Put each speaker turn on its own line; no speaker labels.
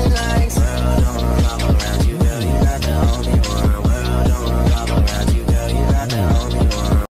going like